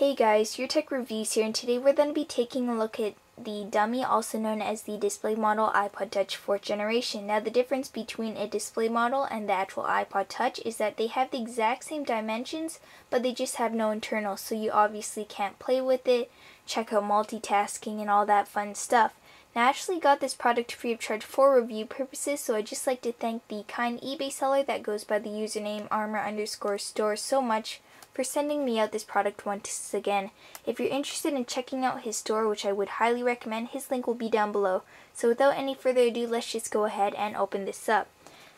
Hey guys, your tech reviews here and today we're going to be taking a look at the dummy also known as the display model iPod Touch 4th generation. Now the difference between a display model and the actual iPod Touch is that they have the exact same dimensions but they just have no internals so you obviously can't play with it, check out multitasking and all that fun stuff. Now I actually got this product free of charge for review purposes so I'd just like to thank the kind eBay seller that goes by the username amor underscore store so much for sending me out this product once again. If you're interested in checking out his store, which I would highly recommend, his link will be down below. So without any further ado, let's just go ahead and open this up.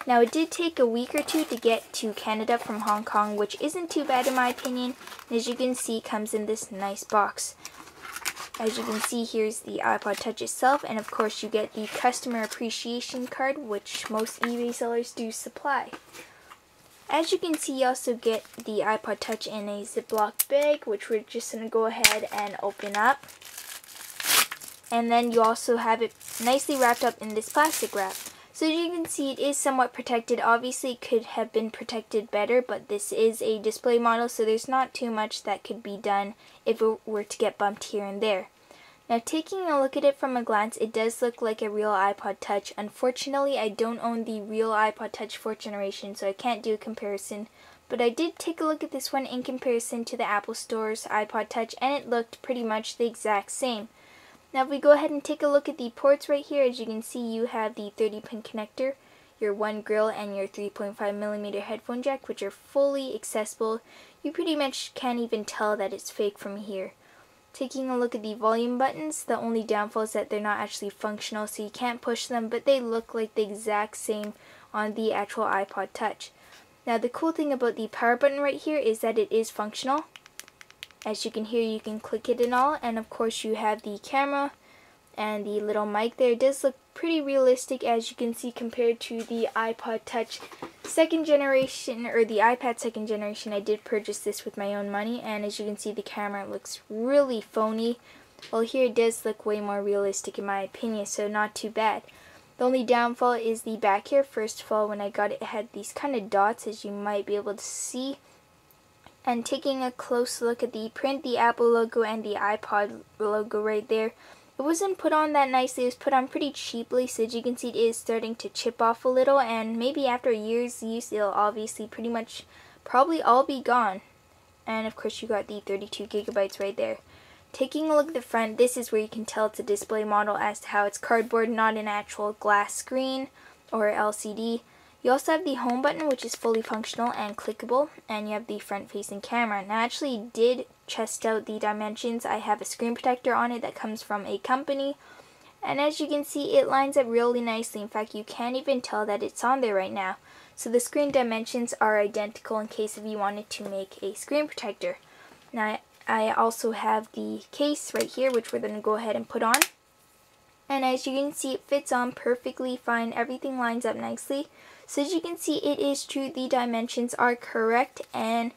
Now it did take a week or two to get to Canada from Hong Kong, which isn't too bad in my opinion. As you can see, comes in this nice box. As you can see, here's the iPod Touch itself, and of course you get the customer appreciation card, which most eBay sellers do supply. As you can see, you also get the iPod Touch in a Ziploc bag, which we're just going to go ahead and open up. And then you also have it nicely wrapped up in this plastic wrap. So as you can see, it is somewhat protected. Obviously, it could have been protected better, but this is a display model, so there's not too much that could be done if it were to get bumped here and there. Now taking a look at it from a glance, it does look like a real iPod Touch. Unfortunately, I don't own the real iPod Touch 4th generation, so I can't do a comparison. But I did take a look at this one in comparison to the Apple Store's iPod Touch, and it looked pretty much the exact same. Now if we go ahead and take a look at the ports right here, as you can see you have the 30-pin connector, your one grill, and your 3.5mm headphone jack, which are fully accessible. You pretty much can't even tell that it's fake from here. Taking a look at the volume buttons, the only downfall is that they're not actually functional, so you can't push them, but they look like the exact same on the actual iPod Touch. Now the cool thing about the power button right here is that it is functional. As you can hear, you can click it and all, and of course you have the camera and the little mic there. It does look pretty realistic as you can see compared to the iPod Touch second generation or the iPad second generation. I did purchase this with my own money and as you can see the camera looks really phony. Well here it does look way more realistic in my opinion so not too bad. The only downfall is the back here. First of all when I got it, it had these kind of dots as you might be able to see. And taking a close look at the print, the Apple logo and the iPod logo right there it wasn't put on that nicely. It was put on pretty cheaply, so as you can see it is starting to chip off a little, and maybe after a year's use, it'll obviously pretty much probably all be gone. And of course you got the 32 gigabytes right there. Taking a look at the front, this is where you can tell it's a display model as to how it's cardboard, not an actual glass screen or LCD. You also have the home button which is fully functional and clickable and you have the front facing camera. Now I actually did test out the dimensions. I have a screen protector on it that comes from a company and as you can see it lines up really nicely. In fact you can't even tell that it's on there right now. So the screen dimensions are identical in case if you wanted to make a screen protector. Now I also have the case right here which we're going to go ahead and put on. And as you can see it fits on perfectly fine. Everything lines up nicely. So as you can see, it is true the dimensions are correct and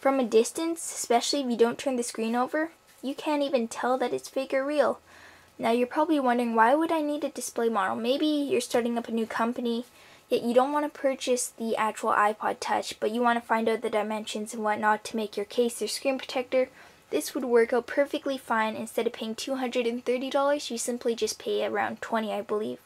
from a distance, especially if you don't turn the screen over, you can't even tell that it's fake or real. Now you're probably wondering why would I need a display model? Maybe you're starting up a new company, yet you don't want to purchase the actual iPod Touch, but you want to find out the dimensions and whatnot to make your case or screen protector. This would work out perfectly fine. Instead of paying $230, you simply just pay around 20 I believe.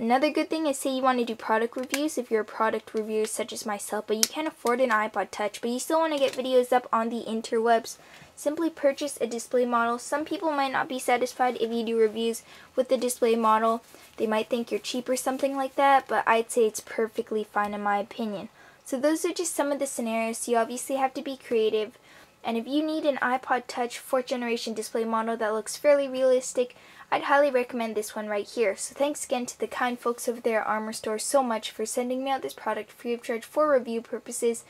Another good thing is say you want to do product reviews if you're a product reviewer such as myself, but you can't afford an iPod Touch, but you still want to get videos up on the interwebs. Simply purchase a display model. Some people might not be satisfied if you do reviews with the display model. They might think you're cheap or something like that, but I'd say it's perfectly fine in my opinion. So those are just some of the scenarios. You obviously have to be creative. And if you need an iPod Touch 4th generation display model that looks fairly realistic, I'd highly recommend this one right here. So thanks again to the kind folks over there at Amor Store so much for sending me out this product free of charge for review purposes.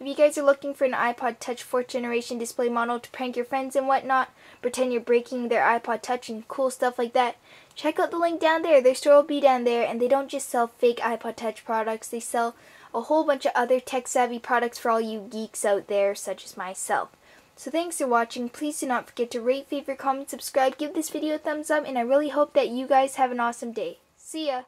If you guys are looking for an iPod Touch 4th generation display model to prank your friends and whatnot, pretend you're breaking their iPod Touch and cool stuff like that, check out the link down there. Their store will be down there and they don't just sell fake iPod Touch products, they sell a whole bunch of other tech savvy products for all you geeks out there such as myself. So thanks for watching. Please do not forget to rate, favorite, comment, subscribe, give this video a thumbs up, and I really hope that you guys have an awesome day. See ya!